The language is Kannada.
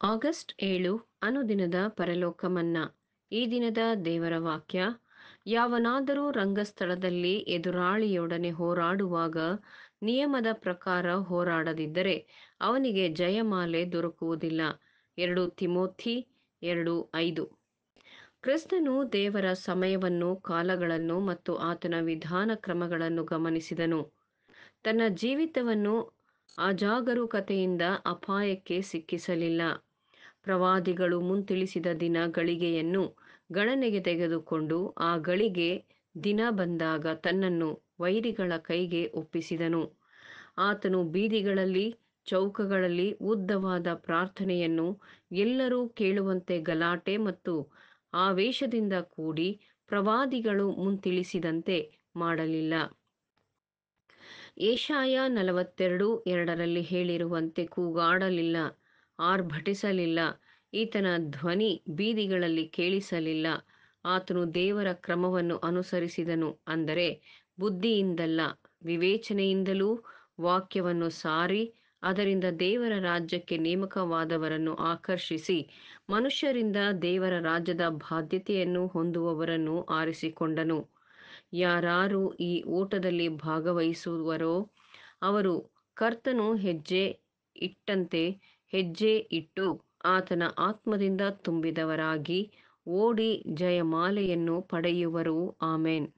ಆಗಸ್ಟ್ ಏಳು ಅನುದಿನದ ಪರಲೋಕ ಮನ್ನಾ ಈ ದಿನದ ದೇವರ ವಾಕ್ಯ, ಯಾವನಾದರೂ ರಂಗಸ್ಥಳದಲ್ಲಿ ಎದುರಾಳಿಯೊಡನೆ ಹೋರಾಡುವಾಗ ನಿಯಮದ ಪ್ರಕಾರ ಹೋರಾಡದಿದ್ದರೆ ಅವನಿಗೆ ಜಯಮಾಲೆ ದೊರಕುವುದಿಲ್ಲ. ಎರಡು ತಿಮೋಥಿ ಎರಡು ಐದು. ಕ್ರಿಸ್ತನು ದೇವರ ಸಮಯವನ್ನು, ಕಾಲಗಳನ್ನು ಮತ್ತು ಆತನ ವಿಧಾನ ಕ್ರಮಗಳನ್ನು ಗಮನಿಸಿದನು. ತನ್ನ ಜೀವಿತವನ್ನು ಅಜಾಗರೂಕತೆಯಿಂದ ಅಪಾಯಕ್ಕೆ ಸಿಕ್ಕಿಸಲಿಲ್ಲ. ಪ್ರವಾದಿಗಳು ಮುಂತಿಳಿಸಿದ ದಿನ ಗಳಿಗೆಯನ್ನು ಗಣನೆಗೆ ತೆಗೆದುಕೊಂಡು ಆ ಗಳಿಗೆ ದಿನ ಬಂದಾಗ ತನ್ನನ್ನು ವೈರಿಗಳ ಕೈಗೆ ಒಪ್ಪಿಸಿದನು. ಆತನು ಬೀದಿಗಳಲ್ಲಿ, ಚೌಕಗಳಲ್ಲಿ ಉದ್ದವಾದ ಪ್ರಾರ್ಥನೆಯನ್ನು ಎಲ್ಲರೂ ಕೇಳುವಂತೆ ಗಲಾಟೆ ಮತ್ತು ಆವೇಶದಿಂದ ಕೂಡಿ ಪ್ರವಾದಿಗಳು ಮುಂತಿಳಿಸಿದಂತೆ ಮಾಡಲಿಲ್ಲ. ಏಷಾಯ ನಲವತ್ತೆರಡು ಎರಡರಲ್ಲಿ ಹೇಳಿರುವಂತೆ ಕೂಗಾಡಲಿಲ್ಲ, ಆರ್ಭಟಿಸಲಿಲ್ಲ, ಈತನ ಧ್ವನಿ ಬೀದಿಗಳಲ್ಲಿ ಕೇಳಿಸಲಿಲ್ಲ. ಆತನು ದೇವರ ಕ್ರಮವನ್ನು ಅನುಸರಿಸಿದನು ಅಂದರೆ ಬುದ್ಧಿಯಿಂದಲ್ಲ, ವಿವೇಚನೆಯಿಂದಲೂ ವಾಕ್ಯವನ್ನು ಸಾರಿ, ಅದರಿಂದ ದೇವರ ರಾಜ್ಯಕ್ಕೆ ನೇಮಕವಾದವರನ್ನು ಆಕರ್ಷಿಸಿ, ಮನುಷ್ಯರಿಂದ ದೇವರ ರಾಜ್ಯದ ಬಾಧ್ಯತೆಯನ್ನು ಹೊಂದುವವರನ್ನು ಆರಿಸಿಕೊಂಡನು. ಯಾರಾರು ಈ ಓಟದಲ್ಲಿ ಭಾಗವಹಿಸುವರೋ, ಅವರು ಕರ್ತನು ಹೆಜ್ಜೆ ಇಟ್ಟಂತೆ ಹೆಜ್ಜೆ ಇಟ್ಟು ಆತನ ಆತ್ಮದಿಂದ ತುಂಬಿದವರಾಗಿ ಓಡಿ ಜಯಮಾಲೆಯನ್ನು ಪಡೆಯುವರು. ಆಮೇನ್.